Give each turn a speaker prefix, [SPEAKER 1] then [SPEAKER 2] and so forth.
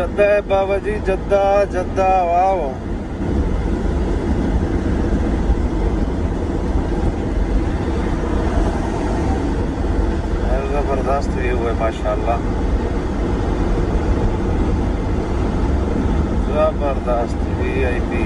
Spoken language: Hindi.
[SPEAKER 1] जद्दा है बाबा जी जद्दा जद्दा वाह ज़बरदस्त व्यू है, माशाल्लाह। ज़बरदस्त वी आई पी?